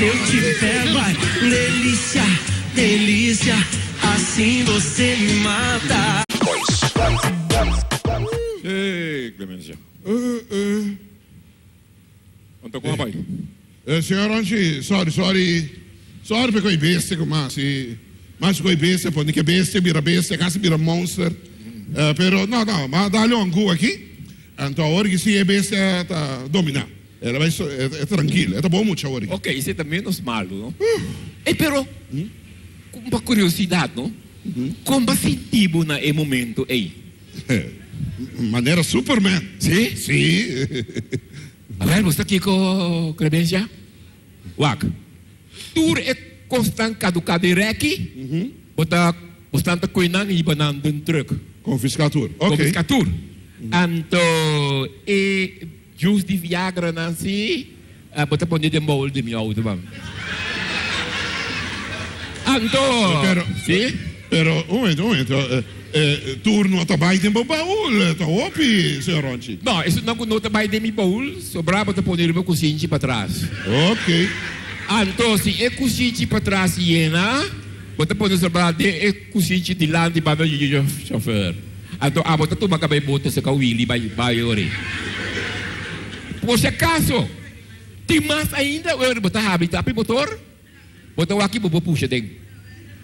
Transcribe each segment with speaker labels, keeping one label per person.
Speaker 1: se eu te pego, ai, delícia, delícia, assim você me mata.
Speaker 2: Ei, Clemência. Quanto com rapaz?
Speaker 3: Eh, signor Ronci, sorry, sorry. Sorry per quei bestie, ma sì. Ma su quei bestie, poi che bestie, mira bestie, casa mira monster. Eh, però, no, no, ma dá-lhe um gu aqui. Então, a hora que se é bestia, tá dominar. Ela vai, so- é, é tranquila, é tá bom muito a hora.
Speaker 2: Ok, isso é menos malo, não? Eh, pero, com uma curiosidade, não? Como você sentiu na e momento aí?
Speaker 3: Maneira Superman.
Speaker 2: Sim?
Speaker 3: Sim.
Speaker 2: A ver, você aqui com Clemência? Wak. Tour é constant caducado aqui. Bota, bastante coisa e banana de truck.
Speaker 3: Confiscator. Ok.
Speaker 2: Confiscator. Então, e jus de Viagra ah, bota pôr de molde de meu auto, vamos. Então,
Speaker 3: Pero-
Speaker 2: sim?
Speaker 3: Pero, um momento, um momento. Eh, eh, turno tá bem tempo baú, tá opi, senhor Ronci.
Speaker 2: Não, isso não conota vai de meu baú, sobrar bota pôr meu cozinho para trás.
Speaker 3: Ok.
Speaker 2: Então, se é cozinho para trás hiena, bota pôr sobrar de é cozinho de lá de para o chofer. Então, ah, bota tomar cabelo bota se Willy vai vai ore. Por se acaso, tem mais ainda, eu botar habitat para motor, botar o aqui bobo puxa dentro.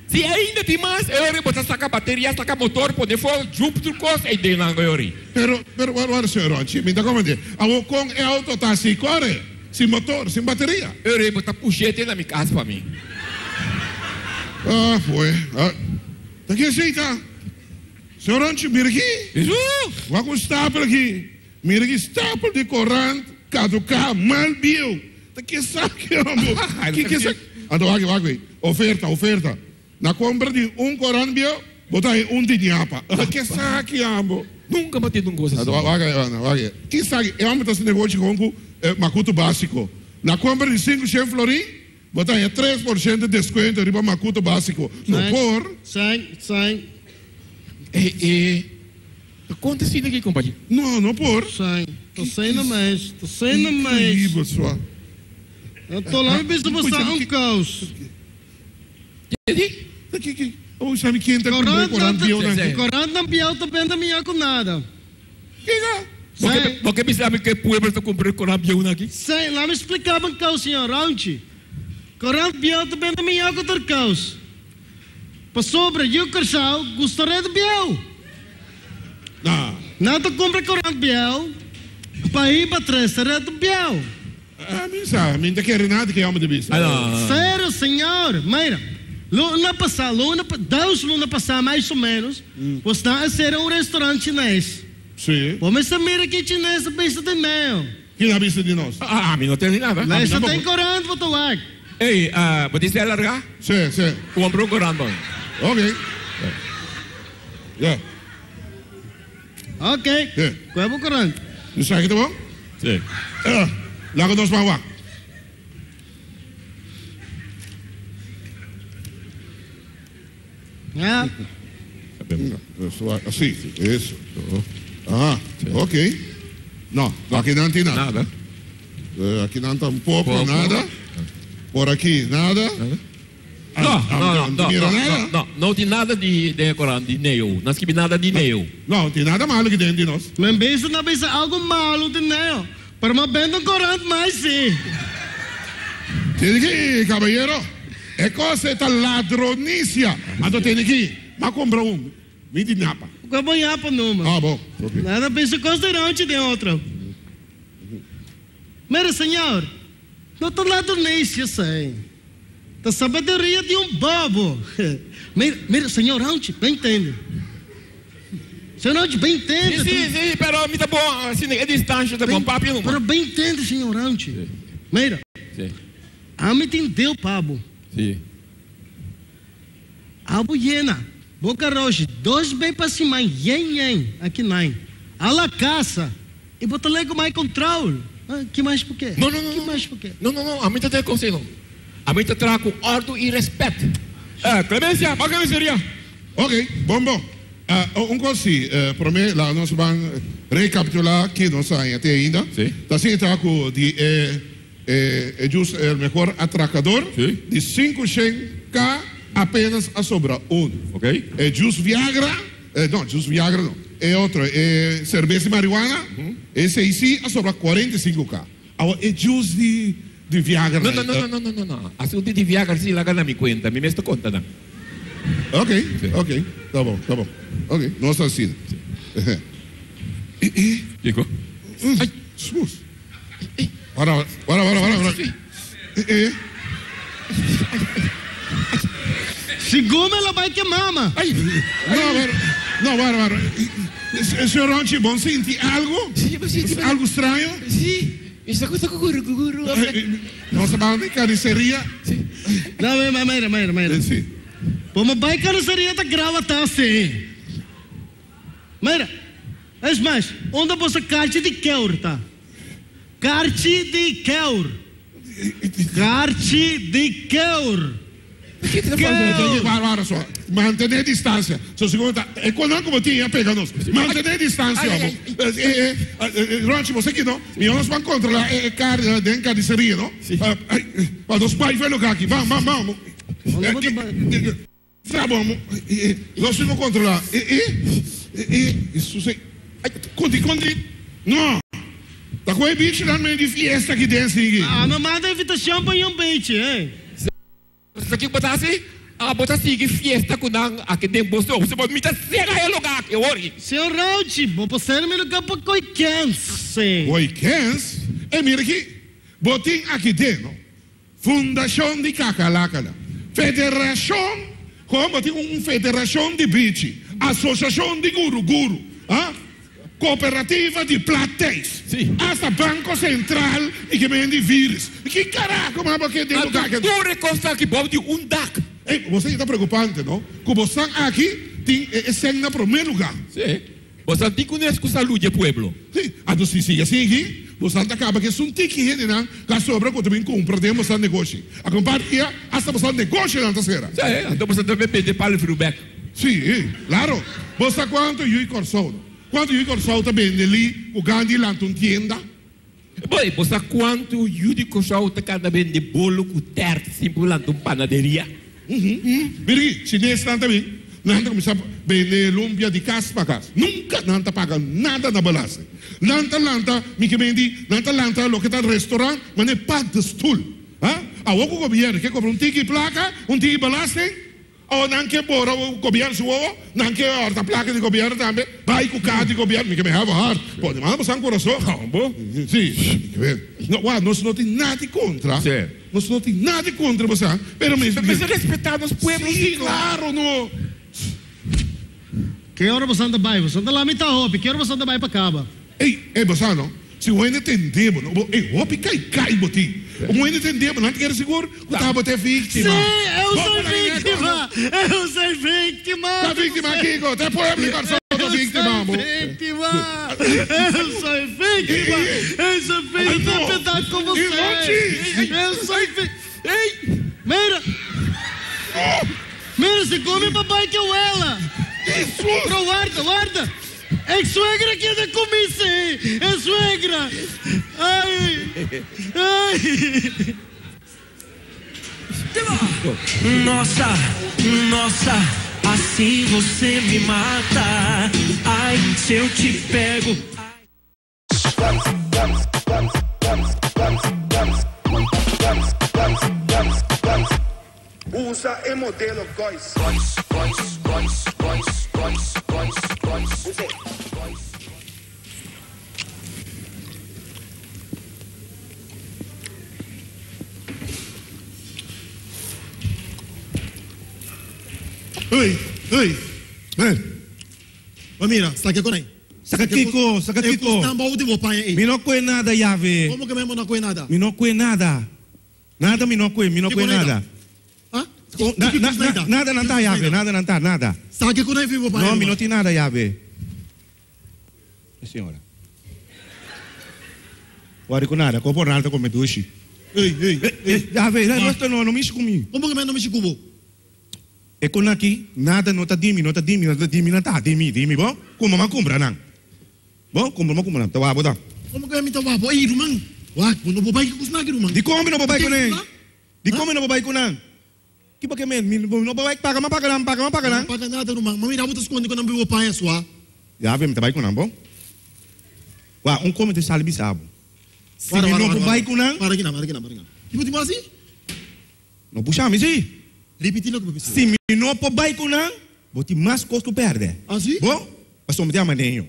Speaker 2: Se ainda tem mais, eu botar sacar bateria, sacar motor, poder for do costo e dentro lá eu
Speaker 3: Pero, pero, guarda, senhor me dá como dizer. A com é auto, tá sem core, sem motor, sem bateria.
Speaker 2: Eu botar puxete na minha casa para mim.
Speaker 3: Ah, foi. Ah, tá que aceita? Senhor Ronci, mira aqui.
Speaker 2: Isso?
Speaker 3: Vai com stapel aqui. Mira aqui, stapel de corante, caducar, mal bio. Tá que saque, amor. Que que saque? Então, aqui, aqui. Oferta, oferta. Na compra de um corante bio, botar aí um de nhapa. Ah, que saque, amor.
Speaker 2: Nunca bati num gosto
Speaker 3: Então,
Speaker 2: assim.
Speaker 3: aqui, aqui. Que saque? Eu amo esse negócio com eh, macuto básico. Na compra de 5 100 florim, botar aí 3% de desconto riba macuto básico. No por,
Speaker 4: Sai, sai,
Speaker 2: E, e... Acontece aqui, companheiro.
Speaker 3: não, não por.
Speaker 4: sai. Tô saindo mais, tô saindo mais.
Speaker 3: Incrível, só.
Speaker 4: Eu tô lá e penso passar um caos.
Speaker 2: Entende?
Speaker 3: Aqui, aqui. Oh, sabe quem tá com o
Speaker 2: Zé, Zé.
Speaker 3: na
Speaker 4: corante não também da minha com nada.
Speaker 2: Porque,
Speaker 4: Sai,
Speaker 2: porque me sabe que pueblo está comprando com avião aqui?
Speaker 4: sai, lá me explicavam caos, senhor Raunchi. Corante piau também da minha com outro caos. Para sobra, eu carsal, gostaria de piau.
Speaker 3: Não.
Speaker 4: Nada compra corante. Para ir para trás, será de piau.
Speaker 3: Ah, mim tá querendo nada que é uma de bicho.
Speaker 2: Ah, não.
Speaker 4: Sério, senhor? Mira, luna passada, luna, Deus luna passada, mais ou menos, você está a ser um restaurante chinês.
Speaker 3: Sim.
Speaker 4: Vamos a mira que chinês pensa de meu.
Speaker 3: Quem é bicho de nós?
Speaker 2: Ah, a mim não tem nada.
Speaker 4: Mas
Speaker 3: não
Speaker 4: você tem
Speaker 3: vou-
Speaker 4: corante para tomar.
Speaker 2: Ei, ah, pode ser largar?
Speaker 3: Sim, sim.
Speaker 2: Comprou um corando.
Speaker 3: Ok. Yeah.
Speaker 4: Ok.
Speaker 3: Yeah.
Speaker 4: Qual é o corante?
Speaker 3: Não sabe que tá bom?
Speaker 2: Sim.
Speaker 3: Ah, lá com nós para lá.
Speaker 4: Ah,
Speaker 3: Isso, assim, isso. Ah, ok. Não, aqui não tem nada.
Speaker 2: Nada.
Speaker 3: Eh, Aqui não tem um pouco, nada. Por aqui, nada. Ah,
Speaker 2: Não,
Speaker 3: ah,
Speaker 2: não, não, não, não, não, não, não tem nada de, de corante, de neo. Não escrevi nada de neo.
Speaker 3: Não, tem nada mal aqui dentro de nós.
Speaker 4: mas pensa na pensa algo malo de meu. Para uma benda corante mais sim.
Speaker 3: Tem aqui, caballero. É coisa esta ladronícia. Então tem aqui. Mas compra um. Me de napa.
Speaker 4: Para numa?
Speaker 3: Ah, bom. Ok.
Speaker 4: Nada pensa considerante de outra. Mira, senhor, não nisso, eu sei. Da sabedoria de um bobo. Mira, mira senhor Ranch, bem entende. Senhor Ranch, bem entende.
Speaker 2: Sim, sim, sim, pero me tá bom, assim, é distância, tá bom, papo não.
Speaker 4: Pero bem entende, senhor Ranch. Mira,
Speaker 2: Sim,
Speaker 4: a me entendeu, Pabo.
Speaker 2: sim.
Speaker 4: Abo Iena, Boca Roxa, dois bem para cima, yen yen, aqui. A la caça, e bota lego mais controle. Ah, que mais por quê?
Speaker 2: Não, não, não,
Speaker 4: Que mais por quê?
Speaker 2: Não, não, não, a mim tá até conselho. A tá trago com ordem e respeito. Clemência, bacana seria.
Speaker 3: Ok, bom, bom. Uh, um coisa, uh, para mim, lá nós vamos recapitular que nós saímos até ainda.
Speaker 2: Sim.
Speaker 3: Sem taco de eh, é o melhor atracador.
Speaker 2: Sim.
Speaker 3: De 5 K, apenas a sobra um.
Speaker 2: Ok?
Speaker 3: É Jus Viagra. É, não, Jus Viagra não. É outro. É cerveja e marihuana. Esse aí sim, a sobra 45K. Agora, é Jus de, de Viagra.
Speaker 2: No, no, no, no, no, no, no. Asunto de Viagra sí la gana mi cuenta. Mi me esto conta na.
Speaker 3: Ok, ok. Tá bom, tá bom. Ok, nossa e,
Speaker 2: Chico.
Speaker 3: Ai, smooth. Para, para, para. E, e,
Speaker 4: Segura ela vai que mama.
Speaker 2: Ay.
Speaker 3: não, para, não. E, e, Senhor bom sentir algo? Algo estranho?
Speaker 2: Sí. Cosa guru guru.
Speaker 3: Eh, eh, Nossa banda de carniceria?
Speaker 4: Não, mira, mira, mira, mira.
Speaker 3: Sim.
Speaker 4: Vamos vai carniceria da grava tá assim. Mira, é mais, onde você carte de queur, tá? Carte de queur. Carte de queur.
Speaker 2: O que tá
Speaker 4: Que-
Speaker 2: fazendo?
Speaker 3: Para, para só. Manter distância. Seu segundo tá. É quando como tinha pegando. Manter distância,
Speaker 2: Ai,
Speaker 3: homem.
Speaker 2: ai,
Speaker 3: Eh, eh, eh, Ronchi, você que não. E nós vamos controlar a carne dentro da carniceria, não? Para os pais lugar aqui. Vamos, vamos, vamos.
Speaker 4: Vamos, vamos,
Speaker 3: Tá bom. Nós vamos controlar. E, e, e, isso sei. Ai, Conti, conti. Não. Tá com o bicho lá no meio de fiesta aqui dentro. aqui.
Speaker 4: Ah, mas manda invitação para um beijo, hein?
Speaker 2: Sa king batasi, ah, bota sige fiesta ko nang akin din bosto. Sa mga mita sega yung lugar ke ori.
Speaker 4: Senhor Raudi, vou passar no lugar para coiquense.
Speaker 3: Oikens, e mira aqui, botim aqui dentro, Fundação de Cacalacala, Federação, como tem uma federação de bichi, Associação de Guru Guru, ah? Cooperativa de Platéis,
Speaker 2: Sim.
Speaker 3: hasta Banco Central e que vende vírus. Que caraca, mas porque tem lugar que...
Speaker 2: Tu reconsta que bom de um dak.
Speaker 3: Ei, você está preocupante, não? Que você aqui tem esse na primeiro lugar.
Speaker 2: Sim. Você tem que com saúde pueblo.
Speaker 3: Sim, a do Sisi assim aqui, você acaba que são tiki ele não, que sobra que também compra de você negócio. A compartilha, hasta você negócio na terceira.
Speaker 2: Sim, então você também pede para o feedback.
Speaker 3: Sim, claro. Você quanto eu corsou? Quanto eu corsou também ali, o Gandhi lá tem tienda.
Speaker 2: Boy, você quanto Yudi Koshau te cada bem de bolo com terra simulando uma panaderia.
Speaker 3: Biri, chinês lá também. Nanta começar a vender lumpia de casa para casa. Nunca nanta paga nada na balança. Nanta lanta, me que vende, nanta lanta, lo que está no restaurante, mas pá de stool. Ah? A o governo que compra um tiki placa, um tiki balança, ou não que bora o governo sua, não que a placa de governo também, vai com carro de governo, me que me have hard. Pode, mas você coração. Bom, sim, que. Não, nós não tem nada contra.
Speaker 2: Sim.
Speaker 3: Nós não tem nada contra você, pero mesmo.
Speaker 2: Mas respeitar os pueblos.
Speaker 3: Sim, claro, não.
Speaker 4: Que hora você anda vai? Você anda lá me tá roupa. Que hora você anda vai para caba?
Speaker 3: Ei, ei, Bassano, se o ainda entendemos, ei, hopi cai, cai, boti. O ainda entendemos, não quer seguro, o tava até vítima.
Speaker 4: Sim, eu sou vítima! Eu sou vítima!
Speaker 3: Tá vítima aqui, até pobre, garçom, tá vítima,
Speaker 4: Eu sou vítima! Eu sou vítima! Eu sou vítima! Eu com você! Eu sou vítima! Ei! Mira! Mira, se come papai que eu ela!
Speaker 3: Isso!
Speaker 4: Pro guarda, guarda! É suegra que anda comigo, sim! É suegra! Ai! Ai!
Speaker 1: Nossa, nossa, assim você me mata. Ai, se eu te pego.
Speaker 5: Usa e modelo Góis.
Speaker 6: Oi, oi.
Speaker 7: Man,
Speaker 6: Ô, mira, está aqui com aí.
Speaker 7: saka kiko, saka
Speaker 6: Eu
Speaker 7: kiko.
Speaker 6: custa mau de bopai aí.
Speaker 7: Mi no kwe nada, Yahweh.
Speaker 6: Como que mesmo não coi nada?
Speaker 7: Mi no kwe nada. Nada mi no kwe, mi no
Speaker 6: Kiko
Speaker 7: kwe
Speaker 6: nada.
Speaker 7: Nada. Na- na- na-
Speaker 6: nada?
Speaker 7: Nada não tá, Yahweh. Nada não tá, nada.
Speaker 6: Está com vivo pai.
Speaker 7: Não, tem nada, Yahweh. Senhora. Wari ko nada, ko por nada ko medushi.
Speaker 6: Ei, ei, ei.
Speaker 7: Yahweh, não estou não, não me comigo.
Speaker 6: Como que não me chicubo?
Speaker 7: E con aqui, nada não tá dimi, não tá dimi, não tá dimi, não tá dimi, dimi, bom? Como uma cumbra, não. Bom, como uma cumbra, tá wabo, tá?
Speaker 6: Como que me tá guapo? Ei, irmão. Wag, puno babae ko kusna gino man.
Speaker 7: Di como no babae ko na.
Speaker 6: Ha?
Speaker 7: Di como no babae ko na. Kiba ka men, no babae pa ka man pa ka lang, pa ka man pa ka lang.
Speaker 6: Pata nada rumang, mamira mo tas kundi ko nang biwa payas wa.
Speaker 7: Ya vem trabalho com não, bom? Wa, um come de sali bisabo. Se
Speaker 6: Para, para,
Speaker 7: no
Speaker 6: para,
Speaker 7: babae
Speaker 6: para.
Speaker 7: ko na,
Speaker 6: Para para gina, para gina. Kibo di mo asi?
Speaker 7: no puxa mi si.
Speaker 6: Repetir lo que você.
Speaker 7: Se mi no babae ko na, boti mais costo perde.
Speaker 6: Assim?
Speaker 7: Bom? Mas somos de amanhã.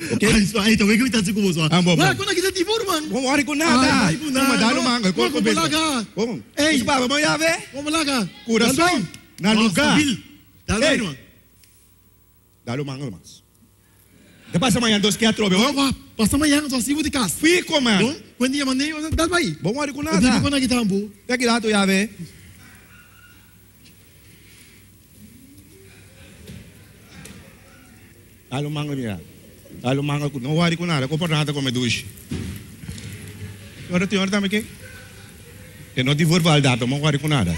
Speaker 6: Ok. Ay, so, ay, tawag ko itatsi ko mo so.
Speaker 7: Ah,
Speaker 6: kita tibor man.
Speaker 7: Bom, ori ko nada.
Speaker 6: Ay, ko na,
Speaker 7: Uma dalo
Speaker 6: no.
Speaker 7: ko
Speaker 6: wag,
Speaker 7: besa.
Speaker 6: malaga.
Speaker 7: Bom.
Speaker 6: Ei.
Speaker 7: Baba, mo ya ve?
Speaker 6: Mo malaga.
Speaker 7: Coração, na
Speaker 6: stabil. Dalo man.
Speaker 7: Dalo manga mas. Depois amanhã dos que atrobe,
Speaker 6: Wa,
Speaker 7: bom?
Speaker 6: wa, pasta manhã so sibo di kas.
Speaker 7: Fico, man.
Speaker 6: quando ia mandei, dal bai.
Speaker 7: Bom, ori ko
Speaker 6: Odi ko
Speaker 7: nada.
Speaker 6: na kita ambu.
Speaker 7: Daqui lá tu ya ve. Dalo manga niya. Dalo manga ko. No ori ko nada. Ko por nada ko me dushi. Agora tem hora também que? Eu não tive verbal data, mas ori ko nada.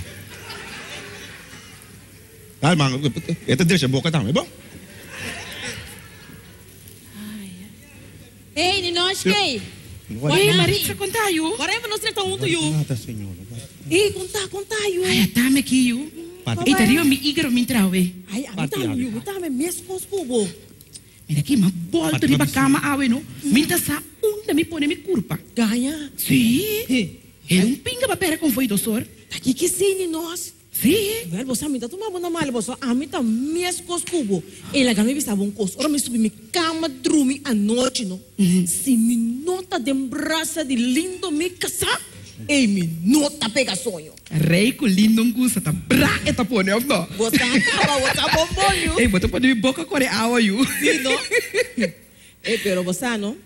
Speaker 7: Dalo manga. Ito deixa boca também, bom?
Speaker 8: Ei, Ninoshke!
Speaker 7: Ori
Speaker 9: Maritza, kon tayo?
Speaker 8: Bora mo nos neta unto you.
Speaker 7: nada, senhora.
Speaker 8: Eh, conta, conta you.
Speaker 9: Ay, atame aqui, you.
Speaker 7: Pati.
Speaker 9: E tario mi igaro min trawe.
Speaker 8: Ai,
Speaker 7: abi.
Speaker 8: you, me mescos pubo.
Speaker 9: Mira aqui, ma volta
Speaker 7: Pati,
Speaker 9: mi
Speaker 7: mami,
Speaker 9: bakama awe, no? Minta sa unda mi pone mi curpa.
Speaker 8: Ganha.
Speaker 9: Sim. Era um pinga pra pera com foi doçor.
Speaker 8: Taki que ni nós.
Speaker 9: Sim.
Speaker 8: Ver, você me tá tomando na malha, você a mim tá mescos pubo. Ele ganha me bisa bom cos. Ora me subi me cama drumi à noite, no. Se me nota de braça de lindo me casar. Ei, me nota pega sonho.
Speaker 9: Rei com lindo ngusa, tá bra e tá pone, não?
Speaker 8: Você acaba, você é bombonho.
Speaker 9: Ei, bota pone boca core awa, you.
Speaker 8: Sí, ¿no? eh, pero você não?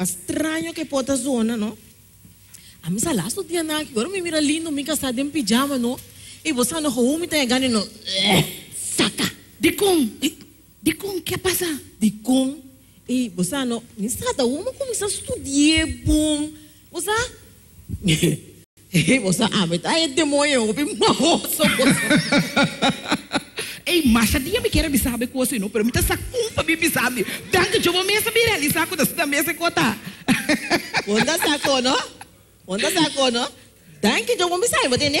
Speaker 8: Estranho que pode zona, não? A mim salasto dia na agora me mira lindo, me casado em pijama, não? E você não roubou me tá ganhando, não? Eh, saca.
Speaker 9: De com? De com, que passa?
Speaker 8: De com. E você não? Me sada uma começar a estudar bom. Você? Tá aí demônio, eu vi marroso.
Speaker 9: Ei, macha, dia me quer me sabe com você, não? Pero me tá sa culpa me sabe. Danke, eu vou me saber ali, saco da mesa cota.
Speaker 8: Onda sako, no? Onda sako, no? Danke, yo vou me sair, você, né?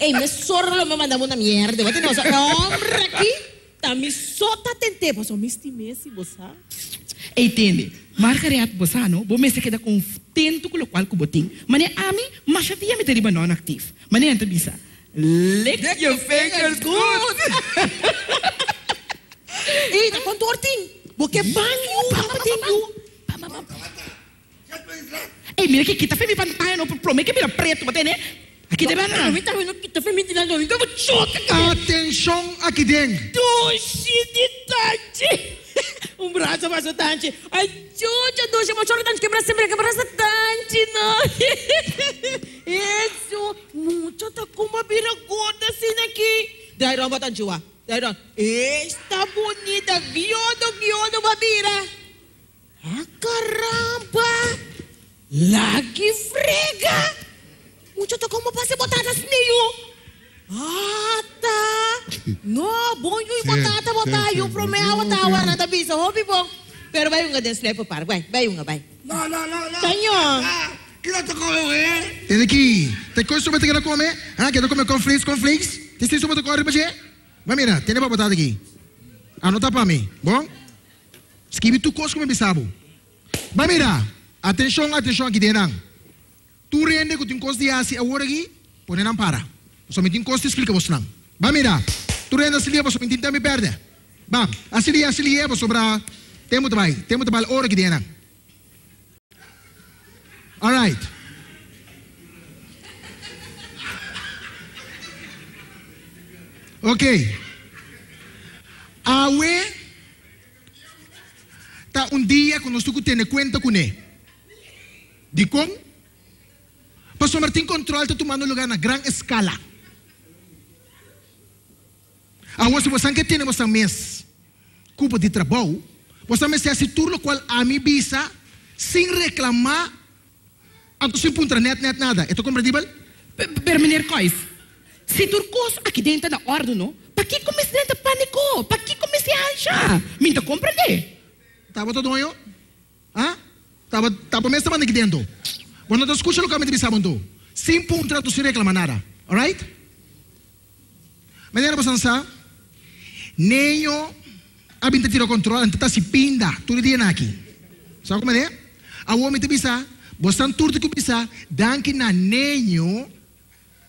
Speaker 8: Ei, me sorro me manda uma merda, você, não? Oso, hombre aqui, tá me sota tente, oso, me estimei se você.
Speaker 9: Ei, entende? Margaret Bosano, vou me se queda com tento com o qual que botim. Mas ami, macha dia me teriba non active. Mas nem bisa. Lick your fingers good.
Speaker 8: Ei, tá com tortinho. Porque banho, papatinho.
Speaker 9: Ei, mira que kita femi pantaya no pro me que mira preto, bate né? Aqui de
Speaker 8: A
Speaker 9: bana.
Speaker 8: mim tá vendo que tá feminina, não, então vou chuta.
Speaker 6: Atenção aqui dentro.
Speaker 8: Doce de tante. Um braço mais o tante. Ai, chucha, doce, mas chora tante, quebra sempre, quebra essa tante, não. Isso, mucho tá com uma gorda assim aqui. Daí, romba tante, uá. Daí, romba. Esta bonita, guiodo, guiodo, babira. Ah, caramba. Lagi frega. Mucho tá com uma passe botada assim. Ah, tá. No, bom yung batata
Speaker 3: Sim,
Speaker 8: botar
Speaker 3: sim,
Speaker 8: yung
Speaker 3: sim.
Speaker 8: promea tawa na tabi sa hobby bong. Pero vai yung gaden slap par, vai, vai yung vai.
Speaker 5: No, no, no, no.
Speaker 8: Tanyo.
Speaker 5: Ah, Kila to come, eh?
Speaker 6: Tem aqui. Tem coisa sobre que comer? Ah, quer comer cornflakes, cornflakes? Tem coisa sobre correr para você? Mas mira, tem para botar aqui. Anota para mim, bom? Escreve tu coisa como bisabo. Mas mira, atenção, atenção aqui dentro. Tu rende que tu encosta de assim agora aqui, põe não para. Somente encosta explica você não. Mas mira, tu rende assim ali, você me tenta me perde. Bam, assim ali, assim ali, você sobra. Temos trabalho, temos trabalho hora aqui dentro. Alright. Ok. Awe. Ta un dia quando sto tene conta con e. Di con? Pastor Martin control ta tomando lugar na gran escala. Se você que tem você mês. Culpa de trabalho. Você me se turno qual a mi bisa sem reclamar. Anto sem punta net net nada. É compreendível?
Speaker 9: Pero meneer Kois, se turcos aqui dentro da ordem, no? Pa que comece dentro pânico? Pa que comece acha? Minta compreender.
Speaker 6: Tava todo yo? Ah? Tava tava mesmo aqui dentro. Cuando te escucho lo que me te bisabon tú, sin punto tu si reclama nada. Alright? Mañana pasan sa, neyo, abin te tiro control, ante ta si pinda, tu le diyan aqui. Sabe como é? A homem te bisa, bostan turto que bisa, danke na neyo,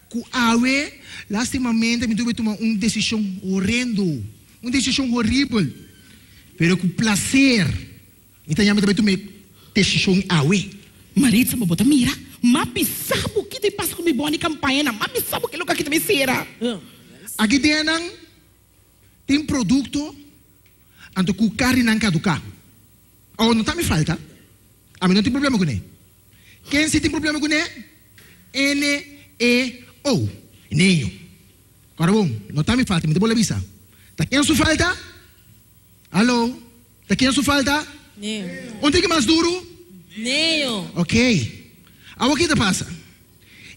Speaker 6: ku awe, lastimamente me tuve tomar uma decisão horrendo, uma decisão horrível, pero com prazer. Então, eu também tomei decisão awe.
Speaker 9: Maritza, mo bota mira. Mapisabo que te passa com mi boni campanha. Mapisabo que lugar que te me sera.
Speaker 6: Aqui dentro tem produto anto ku carne não caducar. Oh, não tá me falta. A mim não tem problema com ele. Quem se tem problema com ele? N E O. Neio. Agora bom, não tá me falta, me deu bola visa. Tá quem sua falta? Alô? Tá quem sua falta?
Speaker 8: Neo.
Speaker 6: Onde que mais duro?
Speaker 8: Neo.
Speaker 6: Ok. Agora o que te passa?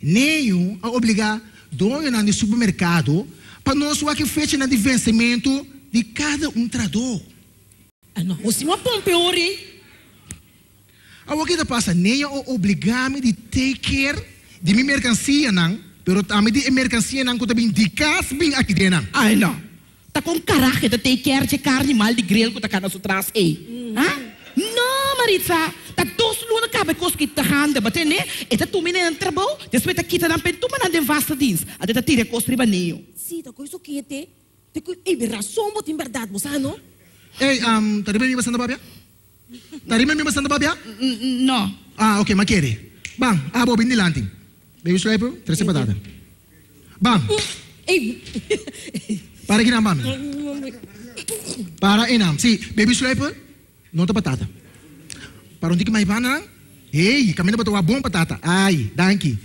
Speaker 6: Neio a obrigar dono no supermercado para nós o que fecha no vencimento de cada um trador.
Speaker 8: Ano, o simo pompeori.
Speaker 6: Agora o que passa? Neio a obrigar-me de take care de minha mercancia, não? Pero também de mercancia não que também de casa bem aqui dentro.
Speaker 9: Ai, não. Tá com caraca de take care de carne mal de grill que tá cá na sua trás, ei. Hã? Não, Maritza. Tá dos luna cabe cos que tá handa, bate né? E tá tu menina no trabalho, depois tá kita na pentu mana de vasta dins. Até tá tira cos riba neo.
Speaker 8: Si, ta coisa que te. Te coi, e razão mo tem verdade, mo ano?
Speaker 6: Ei, um, tá rimando bastante babia? Tá rimando bastante babia?
Speaker 9: Não.
Speaker 6: Ah, ok, maquere. Bang, abo bin nilanting. Baby swiper, tres patata. Bang,
Speaker 8: Ei.
Speaker 6: para que mami. Para enam. Si, baby swiper, nota patata. Para onde que mais bana? Ei, caminho para bom patata. Ai, danke.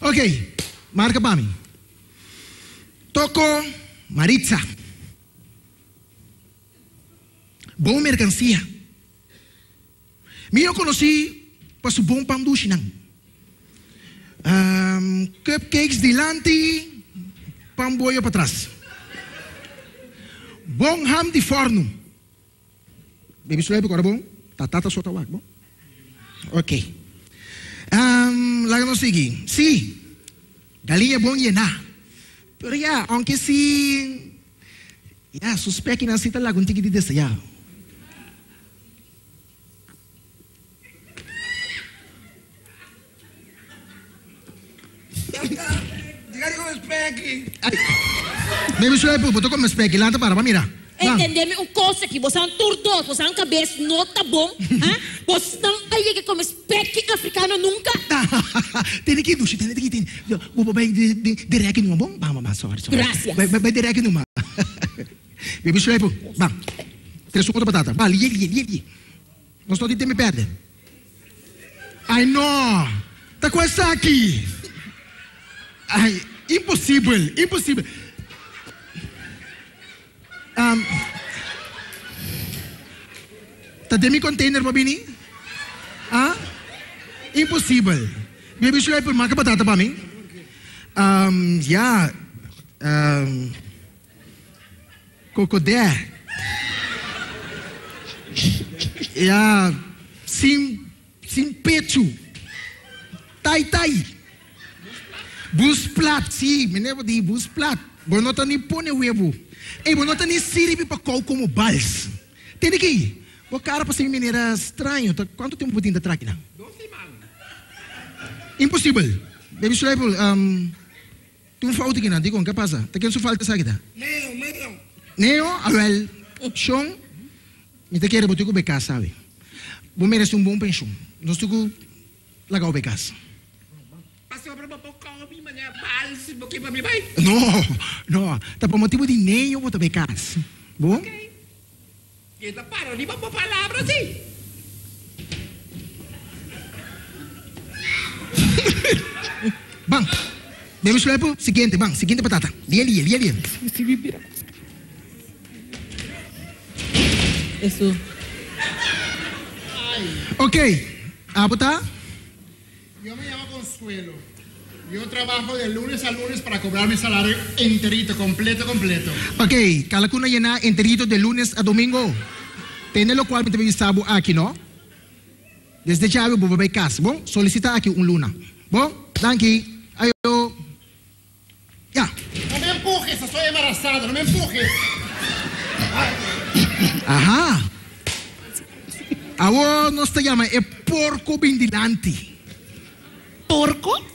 Speaker 6: Ok, marca para mim. Toco Maritza. Bom mercancia. Me eu conheci para su bom pão do chinang. Um, cupcakes delante, pão boio para trás. Bom ham de forno. Baby suave agora bom? Tatata só tawag bom? Ok. Um, lá no seguinte. Sim. Galinha bom llenar. Pero ya, aunque sí. Ya, suspeito que nascita lá com tigre desse ya.
Speaker 5: Diga como specchi.
Speaker 6: Baby suave, botou como spec, lá para, para mira.
Speaker 8: Entendeme uma coisa que você é um turdo, você é um cabeça, não tá bom. Você não aí que come spec africano nunca.
Speaker 6: Tem que dushi, tem que tem. Vou vai de direct numa bom? Vamos, mas sorry.
Speaker 8: Gracias.
Speaker 6: Vai vai direct numa. Baby suave, bang. Três suco de batata. Vai, ali, ali, ali. Não estou de me perde. Ai, não. Tá com essa aqui. Ai, impossível, impossível. Um, tá demi container pa bini? Ah? Impossível. Baby suave por marca batata para mim? Um, yeah. Um, cocodé. Yeah. Sim, sim pecho. Tai tai. Bus plat, sim, me never di bus plat. Bonota ni pone huevo. Ei, bonota ni sirve para qual como bals. Tem que O cara para ser mineira estranho. Tá, quanto tempo ainda atrás aqui? Impossível. Baby Suleipol, um, tu não falta aqui, não? Digo, o que passa? Tá querendo falta essa aqui?
Speaker 5: Neo, neo.
Speaker 6: Neo, well, Sean, me te quero botar com beca, sabe? Vou merecer um bom pensão. Nós temos que largar o becas.
Speaker 2: Pasok pa po ko, mi man niya, pals, buki pa mi bay.
Speaker 6: No, no. Tá por motivo de Neo botar becas. Bom?
Speaker 2: Kita paro, di ba po palabra si?
Speaker 6: Bang. Baby Suleipol, seguinte, bang, seguinte batata. Lia, lia, lia, lia.
Speaker 8: Isso.
Speaker 6: Ok. Ah, botar?
Speaker 10: Yo me llamo Consuelo. Yo trabajo de lunes a lunes para cobrar mi salario enterito, completo, completo.
Speaker 6: Ok, kala ko na yan na enterito de lunes a domingo. Tiene lo cual me sabo aquí, ¿no? Desde eu vou para casa, bom? Solicita aqui um luna. Bom? Danke. Ayo. Ya.
Speaker 10: No me empujes, estoy embarazada, no me empujes.
Speaker 6: Aha. Awo nos te llama é porco bindilante.
Speaker 9: Porco?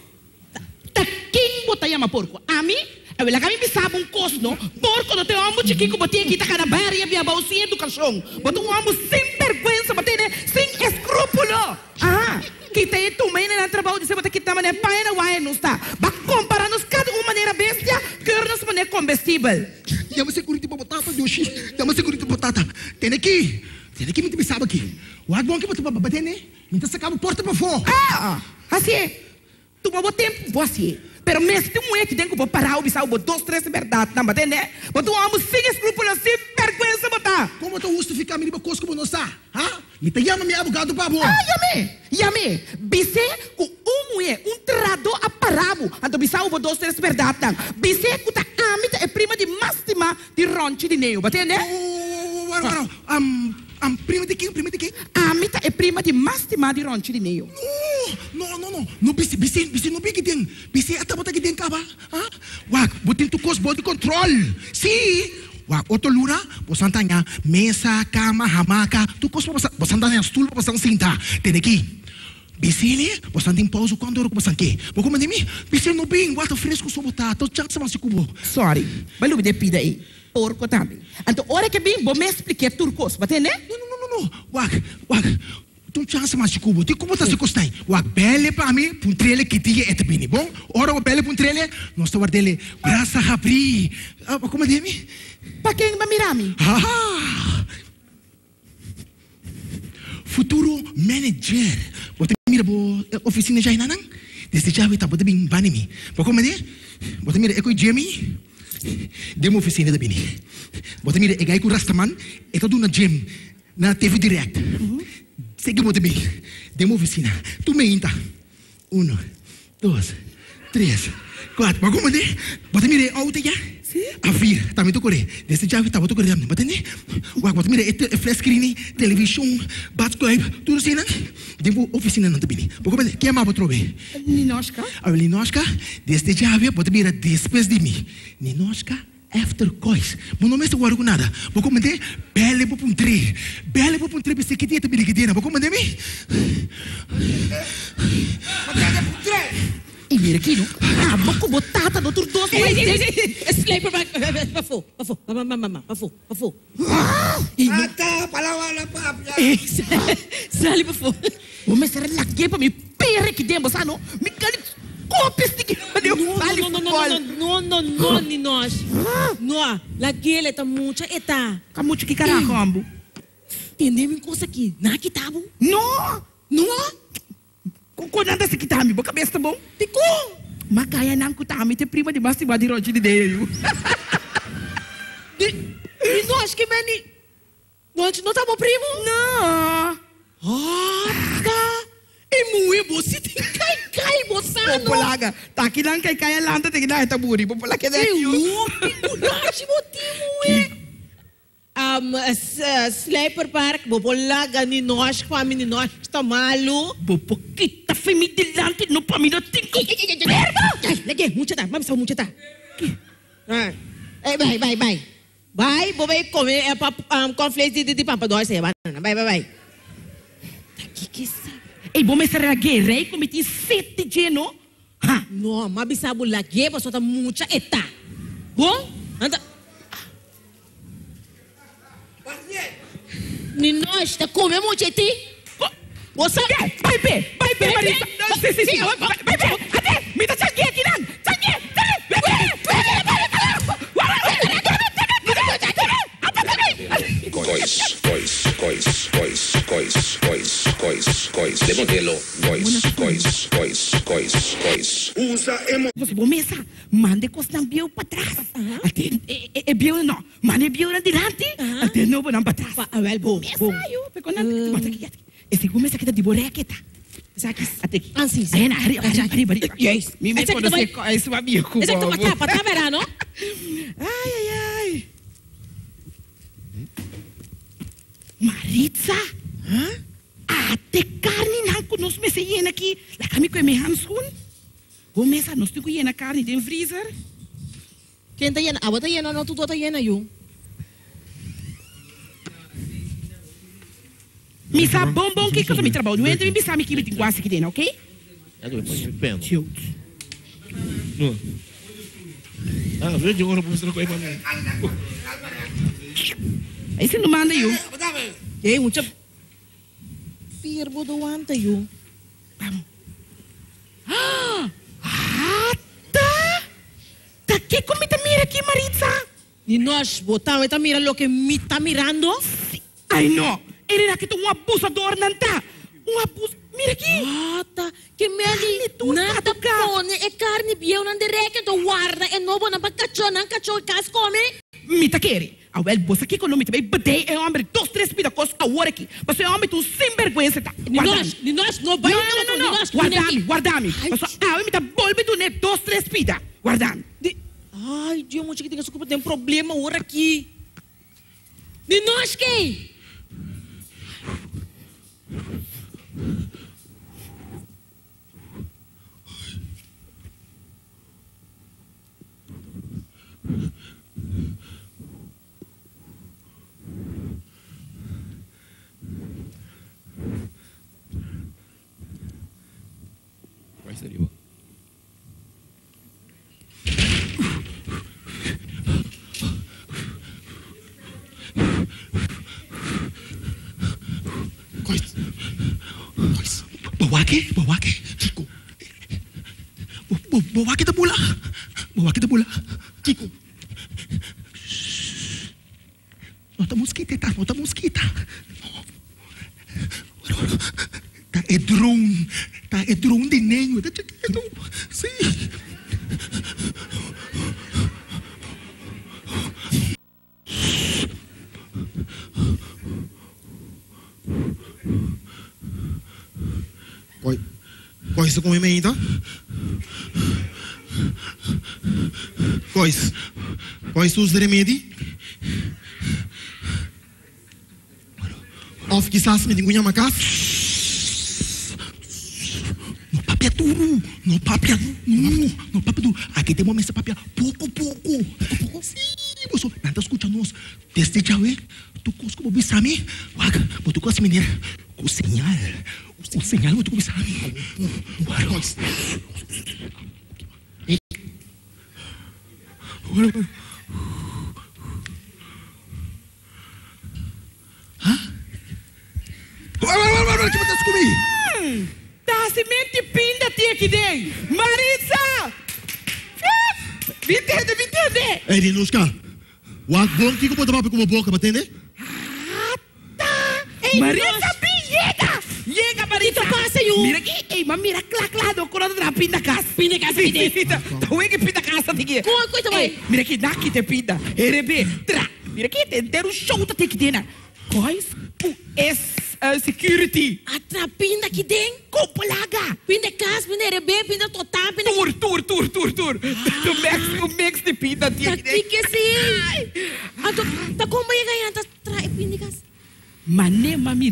Speaker 9: Ta quem botar chama porco? A mim? Eu lá kami bisaba um cos, no? Porco não tem um amo chiquinho botinha tá cada barra e a bau sem educação. Botou um amo sem vergonha, botinha sem escrúpulo. Ah, que tem tu mãe na trabalho de ser botar que tá mané pai na uai não está. Ba comparando cada uma maneira bestia, que nos maneira comestível.
Speaker 6: Chama security batata, Yoshi. Chama security para batata. Tem aqui. Tem aqui, muito bisaba aqui. O bom que botou para bater, né? Então sacava a porta para fora.
Speaker 9: Ah, assim é. Tu mau tempo, você. Pero mesmo tu mulher que tem que parar o bisau, dois, três verdade, não batendo, né? Botou um amo sem escrúpulos, sem vergonha, botar.
Speaker 6: Como tu justificar me coisa como não está? Ah? Me te chama meu abogado para bom.
Speaker 9: Ah, yame, yame. Bise, com um mulher, um trado a parabo, ando bisau, dois, três verdade, não. Bise, com ta amita é prima de mástima de ronche de neo, batendo, né?
Speaker 6: Oh, oh, oh, oh, um, um, prima de quem? Prima de quem?
Speaker 9: Amita é prima de mástima de ronche de neo.
Speaker 6: No, no, no. No, bisi, bisi, bisi, no bigi din. Bisi, ata bota gidin ka ba? Ha? Wag, butin to cause body control. Si, wag, oto lura, bosanta niya, mesa, cama, hamaca, tu cause bosanta niya, stool, bosanta cinta. Teneki. Bisili, bosanta em pausa quando eu bosanta que. Boko mandi mi, bisi no bing, wata fresco so bota, to chance mas kubo.
Speaker 9: Sorry, balu de pida aí. Porco também. Então, hora que bem, vou me explicar turcos, batendo, né?
Speaker 6: No, no, no, no. Wag, wag. Tu chance mas kubo. Ti kubo ta se costai. Wag bele pa mi, puntrele kitie et bini. Bom, ora o bele puntrele, nós ta guardele brasa rapri. Ah, como é mi?
Speaker 9: Pa quem mamirami?
Speaker 6: Ah! Futuro manager. Bota mira bo oficina já inanang. Desde já tá bota bem bani mi. Bo como é? Bota mira eko Jamie. Demo oficina da bini. Bota mira egai ku rastaman, eta do na gym na TV Direct. Segue bota bem. Demo oficina. Tu me inta. Uno, dois, três, quatro. Bo como é? Bota mira auto ya. Afir, também tu corre. Desde já vi tava tu corre, mas tem. Wah, bota mira et flash screen, televisão, Batscope, tudo assim, né? Demo oficina também. Bo como é? Que é mais trobe?
Speaker 9: Ninoshka?
Speaker 6: A Linoshka, desde já vi, bota mira depois de mim. Ninoshka after cois. Mas não me estou guardando nada. Vou comentar, bele por um tri. Bele por um tri, você que dia também que dia, vou comentar me.
Speaker 9: Mira aqui, não? Ah, boco botata do outro doce.
Speaker 8: Ei, ei, ei, ei, Sniper, pafo, pafo, mama, mama, pafo, pafo.
Speaker 5: Mata, palawan na pap.
Speaker 8: Sali, pafo.
Speaker 9: Vou me ser lagi para me pere que demos, ah, não? Me cali copes de que eu fale
Speaker 8: No, no, no,
Speaker 9: futebol.
Speaker 8: no, no, no, no, ni nós. No, la gele tá mucha eta.
Speaker 9: Kamucho que carajo, ambo.
Speaker 8: Entendeu coisa aqui? Na que tabo?
Speaker 9: No!
Speaker 8: No?
Speaker 9: Kung nanda sa kitami, baka besta bom? Tiko! Makaya na ang kutami, te prima di basti ba di ronchi di.
Speaker 8: E nós que vem Nós não tamo primo?
Speaker 9: No!
Speaker 8: Ah, tá. E muito você tem cai, cai, moçada.
Speaker 9: Popolaga, taki lang kay kaya lang ta tigna ita buri, popala que
Speaker 8: Eu
Speaker 9: deyo.
Speaker 8: não, nós motivo é. Um, s- uh, Sniper Park, bobolaga ni nós, kami ni nós, está malo.
Speaker 9: Bopo kita femidilante no pamino tinko.
Speaker 8: Ay, lagi, mucha ta, mami sa mucha ta. Ah. Eh, vai, vai, vai. Vai, comer é, pap, um, cornflakes de, de, pampador, você banana. Vai, vai, vai. Que que sabe?
Speaker 9: Ei, bom me ser guerrei cometi sete geno. Ha,
Speaker 8: No, mabisabu lagi, pasó ta mucha eta. Bom? Anda. Ni nós, tá comendo mucha eti? Você
Speaker 9: vai pe, vai pe, Marisa. Sim, sim, sim, vai vai pe. Ate, me tá changue aqui não. Changue,
Speaker 11: Cois, cois, cois, cois, cois, cois, cois, cois. De modelo, cois, cois, cois, cois, cois. Usa emo.
Speaker 9: Você bom mesa, mande cos nang biyo para trás. Até é é biyo não, mande biyo na dilante. Até não não para trás.
Speaker 8: Ah, well, bom, bom.
Speaker 9: Sayo, pero na mata aqui. Esse começa kita di boreketa. Sabe até aqui.
Speaker 8: Ah, sim, sim.
Speaker 9: Aí na arriba, arriba, arriba, arriba.
Speaker 8: Yes.
Speaker 9: Me me conoce esse babio com
Speaker 8: Esse aqui tá para para verá, não?
Speaker 9: Ai, ai, ai. Maritza? até Ate carne na nos me se yena ki. La kami ko me hams kun. Ko me sa nos tu ko carne freezer.
Speaker 8: Quem está aí? awata yena não tu tota yena yu.
Speaker 9: Mi sa bombom que eu me trabalho. Não entra missa me sabe que me tem quase aqui dentro, ok?
Speaker 7: É
Speaker 9: do
Speaker 7: pena. Ah, vê de ouro pra você não correr.
Speaker 9: Aí você não manda eu.
Speaker 8: ei aí mo doon ta yung.
Speaker 9: Ah, tá. Tá que comida mira aqui, Maritza?
Speaker 8: E nós botamos, tá mirando o que me tá mirando?
Speaker 9: Ai, não. Ele era que tu um abusador, não tá? Um abusador. Mira aqui.
Speaker 8: Ah, tá. Que meli,
Speaker 9: tu
Speaker 8: nada pone, é carne biel, não direct, então guarda, é novo, não bacachô, não cachô, cas come.
Speaker 9: Mita quere. A wel bossa aqui quando me também badei é homem dos três pida cos a hora aqui. Mas é homem tu sem vergonha tá.
Speaker 8: Nós, nós, não vai
Speaker 9: Não, não, não, não. Guarda-me, guarda-me. Mas ah, me tá bolbe do net dos três pida. Guarda-me.
Speaker 8: Ai, Deus, muito que tem essa culpa, tem problema agora aqui. De nós quem?
Speaker 2: O...
Speaker 6: Kois. Kois. Bawa ke? Bawa ke? Bo- Bawa kita pula. Bawa kita pula. Chico. Shh. Nota mosquita, tá? Nota mosquita. É drone. Tá de nenho. Tá chiquito. Sim. Coi. Coi, isso come meita? Cois. Cois os remedi? Of quizás me dingunya makas. Duro, no papia, no, no papia. Aqui tem uma mesa papia pouco, pouco, pouco. Sim, moço, nada escuta nós. Desde ué, tu cosco mo bisami, wag, mo tu cosco menir, com señal, com señal mo tu bisami. Wag, Hã? Wag, wag, wag, wag, que você comigo?
Speaker 9: Tá semente pinda tia aqui dentro. Maritza! Me entende, me entende?
Speaker 6: Ei, Dinuska, wag bom que eu botar com a boca, batende?
Speaker 9: Maritza, pi, llega! Llega, Maritza!
Speaker 8: Que passa, eu?
Speaker 9: Mira aqui, ei, mas mira, claro, claro, quando eu pinda casa.
Speaker 8: Pinda casa, pinda.
Speaker 9: Então, é que pinda casa aqui.
Speaker 8: Como coisa vai?
Speaker 9: Ei, Mira aqui, daqui te pinda. Erebe, tra. Mira aqui, tem ter um show tá tem que ter, né? Quais? Uh, security.
Speaker 8: Atrapinda aqui dentro.
Speaker 9: Copolaga.
Speaker 8: Pinda casa, pinda RB, pinda total, pinda...
Speaker 9: Tour, tour, tour, tour, tour. O Max, o Max de pinda tia
Speaker 8: Tá
Speaker 9: aqui dentro.
Speaker 8: que sim. Ah, tu, tá como vai ganhar, tá trai pinda casa.
Speaker 9: Mané, mami,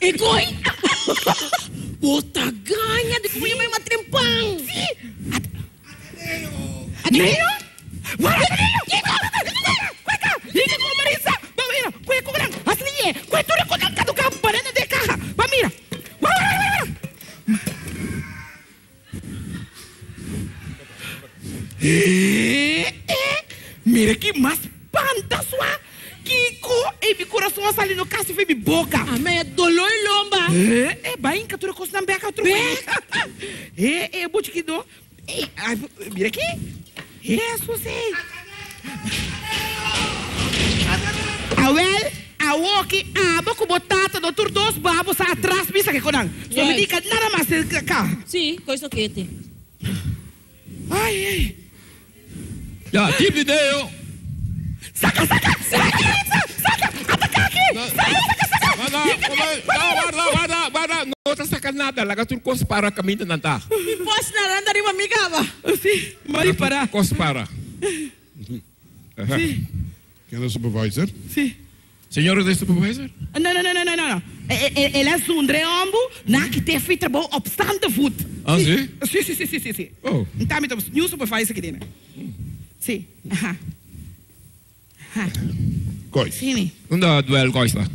Speaker 8: E coi? Bota ganha de como vai matrimpang.
Speaker 9: Ateneo? Wala ka nilo! Kweka! Hindi ko marisa! Pamira! Kuya ko lang! Asli eh! Kuya turi ko lang kaduka! Banana de! Wala! Wala! Wala! Eh! Eh! Mira que mais panta sua! Kiko! E mi coração sali no caso e mi boca!
Speaker 8: Mas é dolor lomba.
Speaker 9: Eh, eh, bain ka tura kos nang beka tura. Eh, eh, buti que do. Eh, ai, mira aqui. Isso, sei. Awel, awoki, aba ko botata do tur dos babos atrás bisa que konang. So
Speaker 8: Yes.
Speaker 9: me dica nada mais ka.
Speaker 8: Sim, coisa que te.
Speaker 9: Ai, ai.
Speaker 2: Ja, tip de deo.
Speaker 9: Saca, saca, saca, saca, ataca aqui. Saca, saca, saca.
Speaker 2: Guarda, guarda, guarda, guarda. Não tá sacando nada. Laga tu kos para caminho não tá.
Speaker 8: Me posso na randa de amiga?
Speaker 9: Sim, mari para.
Speaker 2: Kos para.
Speaker 3: ¿Que supervisor?
Speaker 9: Sim.
Speaker 2: Senhor é supervisor?
Speaker 9: Não, não, não, não, não. Ele é um reombo, na que tem feito bom op de voet.
Speaker 2: Ah,
Speaker 9: sim? Sim, sim, sim, sim, sim.
Speaker 2: Oh.
Speaker 9: Então, então, new supervisor que tem. Sim. Aha. Kois.
Speaker 3: Sim.
Speaker 9: Onde
Speaker 2: é o duelo, Kois lá?